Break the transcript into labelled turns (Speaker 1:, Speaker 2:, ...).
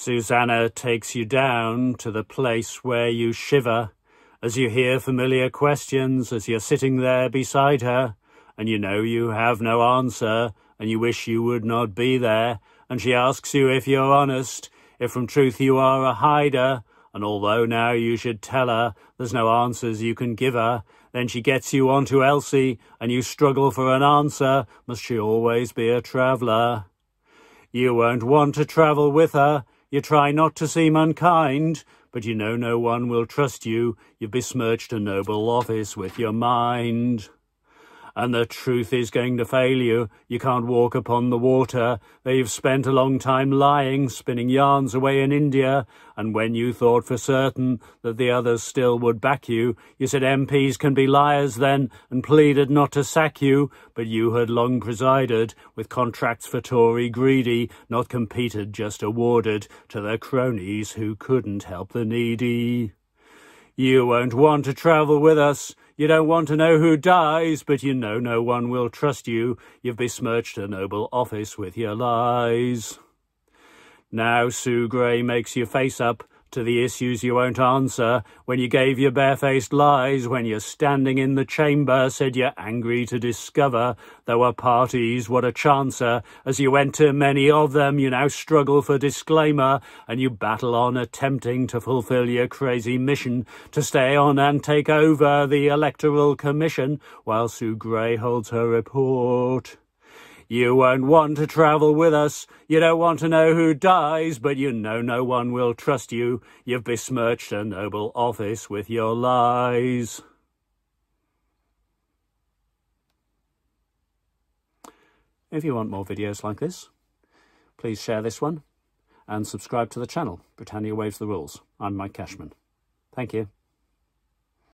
Speaker 1: Susanna takes you down to the place where you shiver as you hear familiar questions as you're sitting there beside her, and you know you have no answer, and you wish you would not be there, and she asks you if you're honest, if from truth you are a hider, and although now you should tell her there's no answers you can give her, then she gets you on to Elsie, and you struggle for an answer, must she always be a traveller? You won't want to travel with her, you try not to seem unkind, but you know no one will trust you. You've besmirched a noble office with your mind. And the truth is going to fail you. You can't walk upon the water. They've spent a long time lying, spinning yarns away in India. And when you thought for certain that the others still would back you, you said MPs can be liars then, and pleaded not to sack you. But you had long presided, with contracts for Tory greedy, not competed, just awarded to their cronies who couldn't help the needy. You won't want to travel with us. You don't want to know who dies, but you know no one will trust you. You've besmirched a noble office with your lies. Now Sue Gray makes you face up to the issues you won't answer, when you gave your barefaced lies, when you're standing in the chamber, said you're angry to discover there were parties, what a chancer, as you went to many of them, you now struggle for disclaimer, and you battle on attempting to fulfill your crazy mission, to stay on and take over the Electoral Commission, while Sue Gray holds her report. You won't want to travel with us. You don't want to know who dies, but you know no one will trust you. You've besmirched a noble office with your lies. If you want more videos like this, please share this one and subscribe to the channel. Britannia Waives the Rules. I'm Mike Cashman. Thank you.